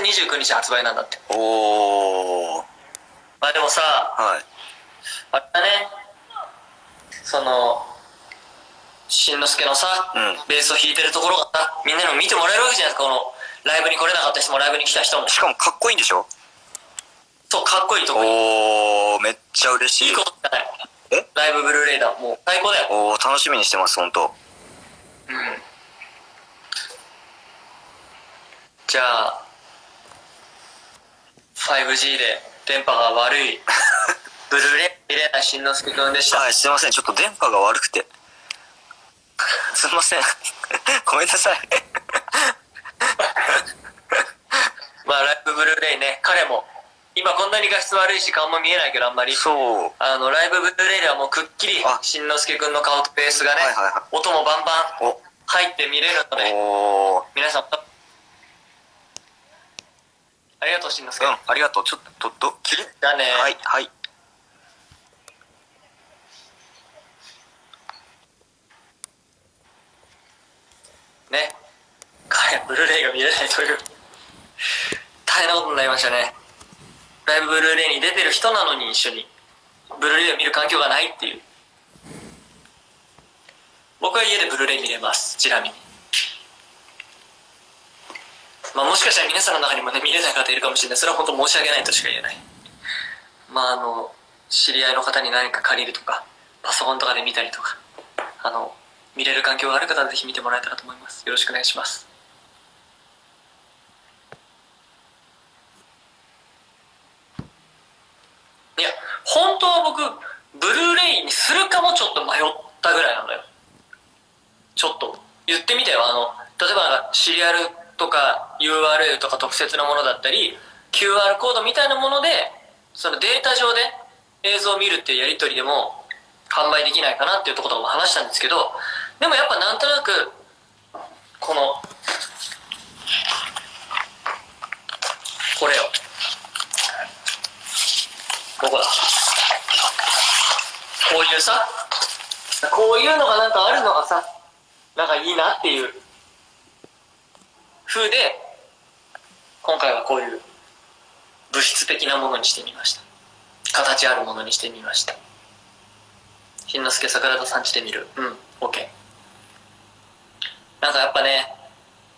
29日発売なんだって。おおまあでもさはい。あれだね。そのしんのすけのさ、うん。ベースを弾いてるところがさみんなにも見てもらえるわけじゃないですか。このライブに来れなかった人もライブに来た人も。しかもかっこいいんでしょ？そうかっこいいとこいおおめっちゃ嬉しい。いいことじゃないえ？ライブブルーレイだ。もう最高だよ。おお楽しみにしてます本当うん。じゃあ 5G で電波が悪い。ブルーレイ見れないしんのすけくんでした、はいすいません。ちょっと電波が悪くて。すいません。ごめんなさい。まあライブブルーレイね。彼も今こんなに画質悪いし顔も見えないけどあんまり。そう。あのライブブルーレイではもうくっきりあ。しんのすけくんの顔とベースがね、はいはいはい。音もバンバンお。入って見れるので皆さんありがとうしんのすけ、うんありがとう。ちょっとど切れじゃあね、はいはい。ね。彼ブルーレイが見れないという。大変なことになりましたね。ライブブルーレイに出てる人なのに一緒に。ブルーレイを見る環境がないっていう。僕は家でブルーレイ見れます。ちなみにまあもしかしたら皆さんの中にもね見れない方いるかもしれない。それは本当申し訳ないとしか言えない。まああの知り合いの方に何か借りるとかパソコンとかで見たりとかあの見れる環境がある方はぜひ見てもらえたらと思います。よろしくお願いします。いや本当は僕ブルーレイにするかもちょっと迷ったぐらいなのよ。ちょっと言ってみてよ。あの例えばシリアルとか URL とか特設のものだったり QR コードみたいなものでそのデータ上で映像を見るっていうやり取りでも販売できないかなっていうところとも話したんですけどでもやっぱなんとなくこのこれよどこだ。こういうさこういうのがなんかあるのがさなんかいいなっていう風で今回はこういう物質的なものにしてみました。形あるものにしてみました。しんのすけ桜田さんちで見る。うん OK なんかやっぱね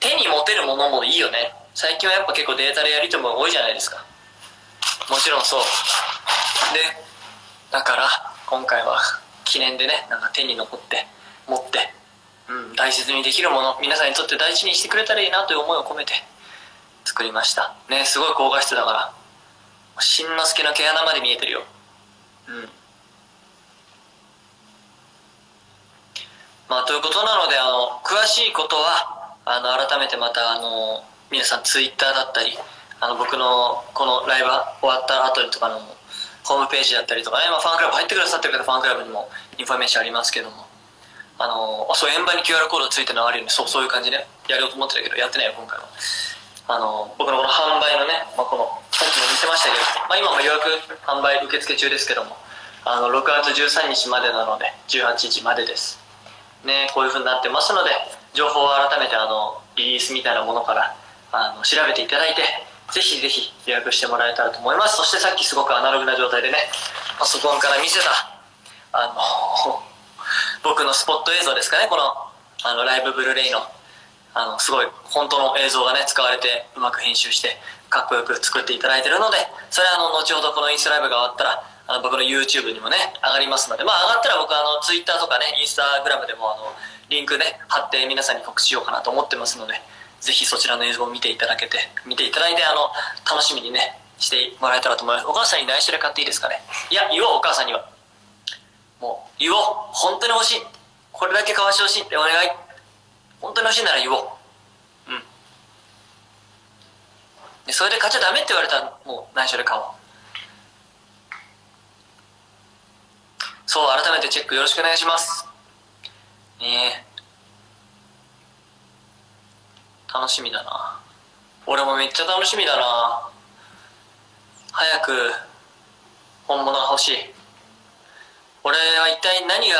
手に持てるものもいいよね。最近はやっぱ結構データでやりとも多いじゃないですか。もちろんそう。でだから今回は記念でねなんか手に残って持って、うん、大切にできるもの皆さんにとって大事にしてくれたらいいなという思いを込めて作りました。ねすごい高画質だから。しんのすけの毛穴まで見えてるよ。うん。まあということなのであの詳しいことはあの改めてまたあの皆さんツイッターだったりあの僕のこのライブ終わった後にとかのホームページだったりとかね、まあ、ファンクラブ入ってくださってる方ファンクラブにもインフォメーションありますけども。あのそう円盤に QR コードついてるのあるようにそうそういう感じでやろうと思ってたけどやってないよ今回は。あの僕のこの販売のね、まあ、このさっきも見せましたけど、まあ、今も予約販売受付中ですけどもあの6月13日までなので18時までです。ねこういう風になってますので情報を改めてあのリリースみたいなものからあの調べていただいてぜひぜひ予約してもらえたらと思います。そしてさっきすごくアナログな状態でねパソコンから見せたあの僕のスポット映像ですかね。このあのライブブルーレイのあのすごい本当の映像がね使われてうまく編集してかっこよく作っていただいてるのでそれはあの後ほどこのインスタライブが終わったらあの僕の YouTube にもね上がりますのでまあ上がったら僕あの Twitter とかねインスタグラムでもあのリンクね貼って皆さんに告知しようかなと思ってますのでぜひそちらの映像を見ていただけて見ていただいてあの楽しみにねしてもらえたらと思います。お母さんに内緒で買っていいですかね。いや言おうお母さんには。もう言おう。本当に欲しい。これだけ買わしてほしいってお願い。本当に欲しいなら言おう。うん。でそれで買っちゃダメって言われたもう内緒で買おう。そう改めてチェックよろしくお願いします。ねえ。楽しみだな。俺もめっちゃ楽しみだな。早く本物が欲しい。俺は一体何が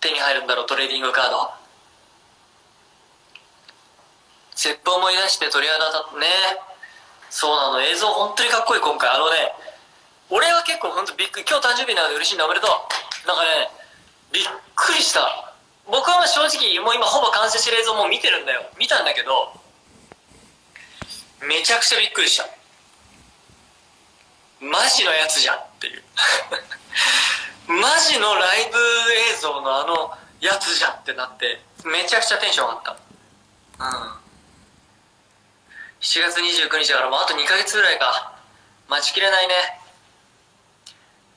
手に入るんだろうトレーディングカード切符思い出して鳥肌立ってね。そうなの。映像本当にかっこいい。今回。あのね俺は結構本当びっくり。今日誕生日なので嬉しいんだ。おめでとう。なんかねびっくりした。僕は正直もう今ほぼ完成してる映像も見てるんだよ。見たんだけどめちゃくちゃびっくりした。マジのやつじゃんっていう。マジのライブ映像のあのやつじゃんってなってめちゃくちゃテンション上がった。うん。7月29日だからもうあと2ヶ月ぐらいか。待ちきれないね。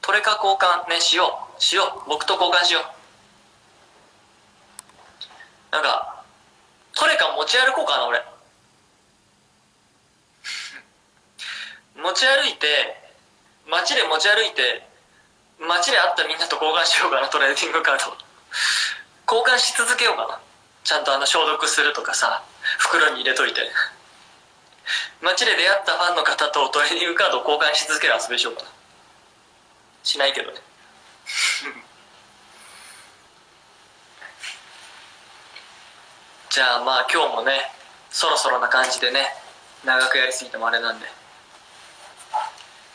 トレカ交換ねしよう。しよう。僕と交換しよう。なんかトレカ持ち歩こうかな俺。持ち歩いて街で持ち歩いて街で会ったみんなと交換しようかなトレーディングカード交換し続けようかな。ちゃんとあの消毒するとかさ袋に入れといて。街で出会ったファンの方とトレーディングカードを交換し続ける遊びしようかな。しないけどね。じゃあまあ今日もねそろそろな感じでね長くやりすぎてもあれなんで。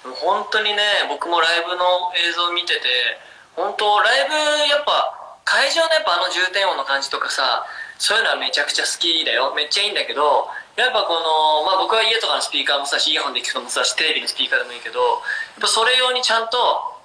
もう本当にね僕もライブの映像見てて本当ライブやっぱ会場のやっぱあの重点音の感じとかさそういうのはめちゃくちゃ好きだよ。めっちゃいいんだけどやっぱこの、まあ、僕は家とかのスピーカーもさしイヤホンで聞くのもさしテレビのスピーカーでもいいけどやっぱそれ用にちゃんと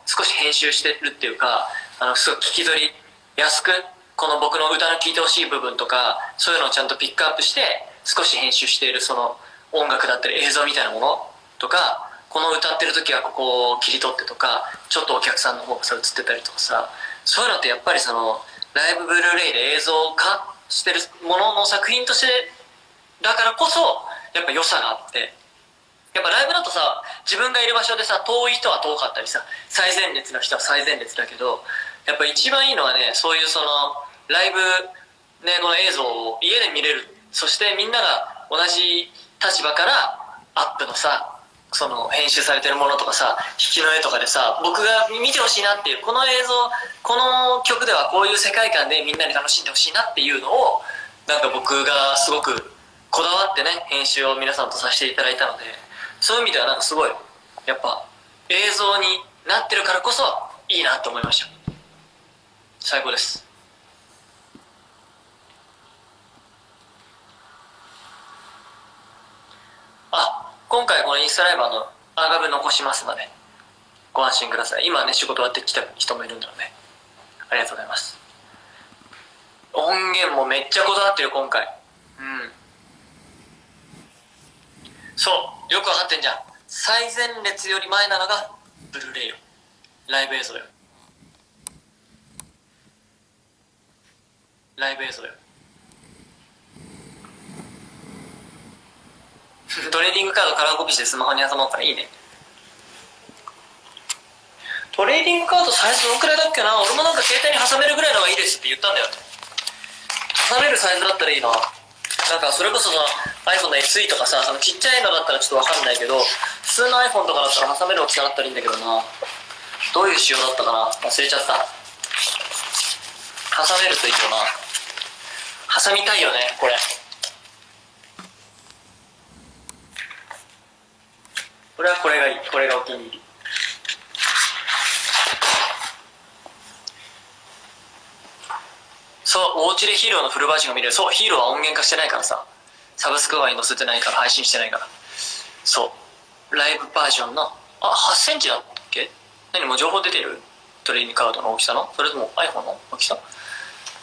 少し編集してるっていうかあのすごい聞き取りやすくこの僕の歌の聴いてほしい部分とかそういうのをちゃんとピックアップして少し編集しているその音楽だったり映像みたいなものとかこの歌ってる時はここを切り取ってとかちょっとお客さんの方がさ映ってたりとかさそういうのってやっぱりそのライブブルーレイで映像化してるものの作品としてだからこそやっぱ良さがあってやっぱライブだとさ自分がいる場所でさ遠い人は遠かったりさ最前列の人は最前列だけどやっぱ一番いいのはねそういうそのライブねこの映像を家で見れる。そしてみんなが同じ立場からアップのさその編集されてるものとかさ引きの絵とかでさ僕が見てほしいなっていうこの映像この曲ではこういう世界観でみんなに楽しんでほしいなっていうのをなんか僕がすごくこだわってね編集を皆さんとさせていただいたのでそういう意味ではなんかすごいやっぱ映像になってるからこそいいなと思いました。最高です。あ今回このインスタライバーのアーカイブ残しますのでご安心ください。今ね仕事終わってきた人もいるんだろうね。ありがとうございます。音源もめっちゃこだわってる今回。うん。そうよく分かってんじゃん。最前列より前なのがブルーレイよ。ライブ映像よ。ライブ映像よ。トレーディングカードカラーコピーしてスマホに挟もうからいいね。トレーディングカードサイズどのくらいだっけな？俺もなんか携帯に挟めるぐらいのがいいですって言ったんだよ。挟めるサイズだったらいいな。なんかそれこそその iPhone の SE とかさそのちっちゃいのだったらちょっとわかんないけど普通の iPhone とかだったら挟める大きさだったらいいんだけどな。どういう仕様だったかな？忘れちゃった。挟めるといいよな。挟みたいよねこれ。これはこれがいい。これがお気に入り。そうおうちでヒーローのフルバージョンが見れる。そうヒーローは音源化してないからさ。サブスク側に載せてないから配信してないから。そうライブバージョンのあ8センチだっけ？何もう情報出てる？トレーニングカードの大きさの？それとも iPhone の大きさ？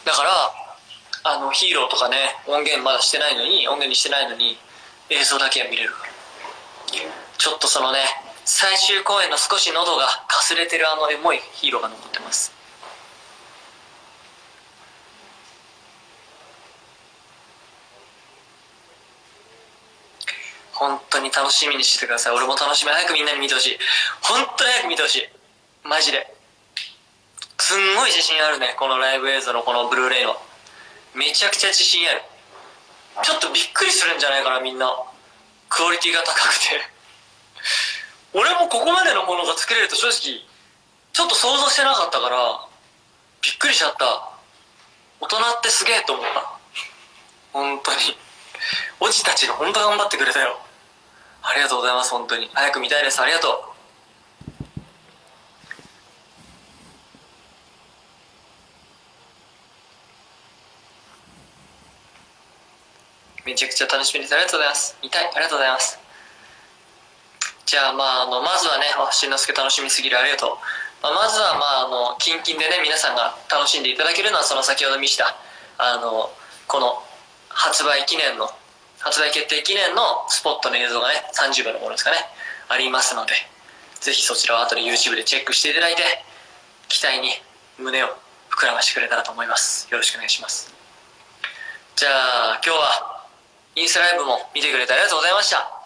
だからあのヒーローとかね音源まだしてないのに音源にしてないのに映像だけは見れる。からちょっとそのね最終公演の少し喉がかすれてるあのエモいヒーローが残ってます。本当に楽しみにしててください。俺も楽しみ。早くみんなに見てほしい。本当に早く見てほしい。マジで。すんごい自信あるね。このライブ映像のこのブルーレイの。めちゃくちゃ自信ある。ちょっとびっくりするんじゃないかなみんな。クオリティが高くて。俺もここまでのものが作れると正直ちょっと想像してなかったからびっくりしちゃった。大人ってすげえと思った。本当に。おじたちが本当頑張ってくれたよ。ありりがとうございます本当に。早く見たいです。ありがとう。めちゃくちゃ楽しみです。ありがとうございます。見たい。ありがとうございます。じゃあまああのまずはねしんのすけ楽しみすぎる。ありがとう、まあ、まずはまああのキンキンでね皆さんが楽しんでいただけるのはその先ほど見したあのこの発売記念の発売決定記念のスポットの映像がね30秒のものですかねありますのでぜひそちらを後で YouTube でチェックしていただいて期待に胸を膨らましてくれたらと思います。よろしくお願いします。じゃあ今日はインスタライブも見てくれてありがとうございました。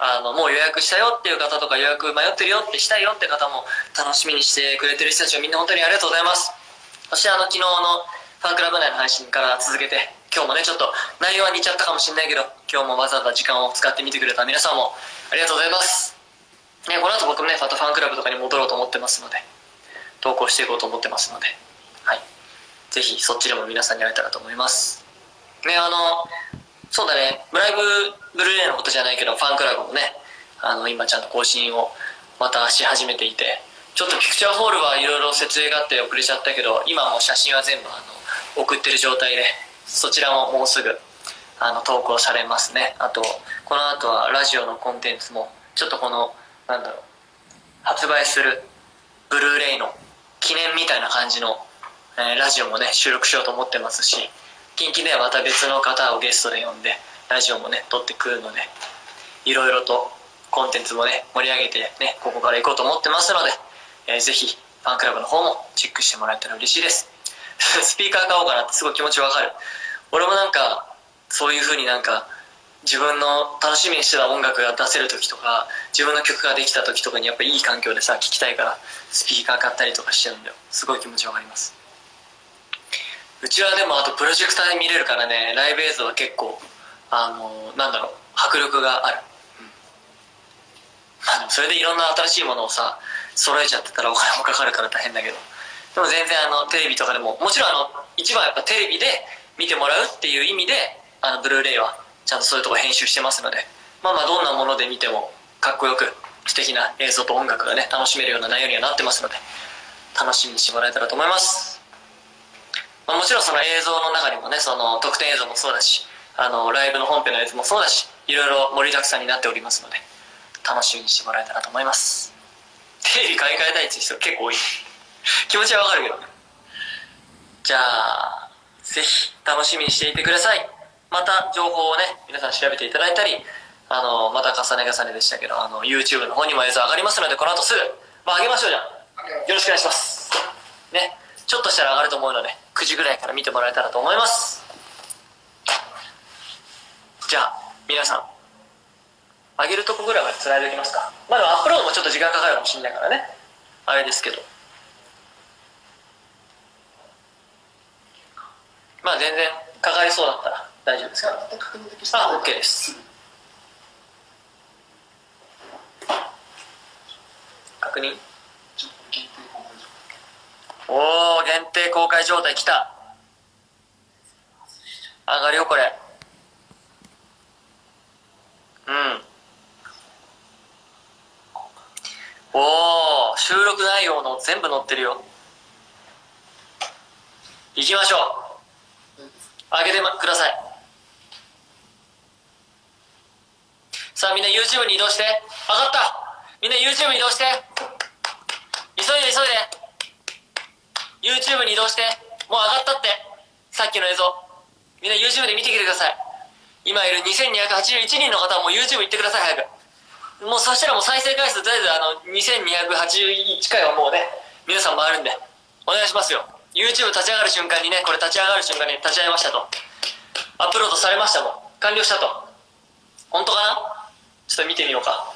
あのもう予約したよっていう方とか予約迷ってるよってしたいよって方も楽しみにしてくれてる人たちをみんな本当にありがとうございます。そしてあの昨日のファンクラブ内の配信から続けて今日もねちょっと内容は似ちゃったかもしれないけど今日もわざわざ時間を使って見てくれた皆さんもありがとうございます。ね、この後僕もねまたファンクラブとかに戻ろうと思ってますので投稿していこうと思ってますのではい。ぜひそっちでも皆さんに会えたらと思います。ねあのそうだね。ライブブルーレイのことじゃないけどファンクラブもねあの今ちゃんと更新をまたし始めていてちょっとピクチャーホールはいろいろ設営があって遅れちゃったけど今もう写真は全部あの送ってる状態でそちらももうすぐあの投稿されますね。あとこの後はラジオのコンテンツもちょっとこのなんだろう発売するブルーレイの記念みたいな感じの、えー、ラジオもね収録しようと思ってますし近畿ではまた別の方をゲストで呼んでラジオもね撮ってくるのでいろいろとコンテンツもね盛り上げてねここから行こうと思ってますので、えー、ぜひファンクラブの方もチェックしてもらえたら嬉しいです。スピーカー買おうかなってすごい気持ちわかる。俺もなんかそういう風になんか自分の楽しみにしてた音楽が出せる時とか自分の曲ができた時とかにやっぱいい環境でさ聴きたいからスピーカー買ったりとかしちゃうんだよすごい気持ちわかります。うちはでもあとプロジェクターで見れるからねライブ映像は結構あのなんだろう迫力がある、うん、それでいろんな新しいものをさ揃えちゃってたらお金もかかるから大変だけど。でも全然あのテレビとかでももちろんあの一番やっぱテレビで見てもらうっていう意味であのブルーレイはちゃんとそういうとこ編集してますので。まあまあどんなもので見てもかっこよく素敵な映像と音楽がね楽しめるような内容にはなってますので楽しみにしてもらえたらと思います、まあ、もちろんその映像の中にもねその特典映像もそうだしあのライブの本編のやつもそうだしいろいろ盛りだくさんになっておりますので楽しみにしてもらえたらと思います。テレビ買い替えたいっていう人結構多い。気持ちはわかるけどね。じゃあぜひ楽しみにしていてください。また情報をね皆さん調べていただいたりあのまた重ね重ねでしたけどあの YouTube の方にも映像上がりますのでこの後すぐ、まあ、上げましょうじゃん。よろしくお願いします。ね。ちょっとしたら上がると思うので9時ぐらいから見てもらえたらと思います。じゃあ皆さん上げるとこぐらいまでつないでおきますか。まだアップロードもちょっと時間かかるかもしれないからね。あれですけど。まあ全然かかりそうだったら大丈夫ですか？あ OK です。確認おお限定公開状態きた。上がるよこれ。うん。おお収録内容の全部載ってるよ。行きましょう。上げてください。さあみんな YouTube に移動して。上がった。みんな YouTube に移動して。急いで急いで。YouTube に移動してもう上がったって。さっきの映像。みんな YouTube で見てきてください。今いる2281人の方はもう YouTube 行ってください早く。もうそしたらもう再生回数とりあえずあの2281回はもうね皆さん回るんで。お願いしますよ。YouTube 立ち上がる瞬間にねこれ立ち上がる瞬間に立ち上げましたと。アップロードされましたもん完了したと。本当かな？ちょっと見てみようか。